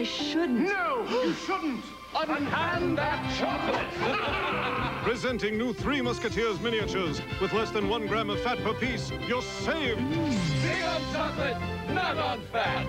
I shouldn't. No, you shouldn't. Unhand that chocolate. Presenting new Three Musketeers miniatures with less than one gram of fat per piece. You're saved. Big on chocolate, not on fat.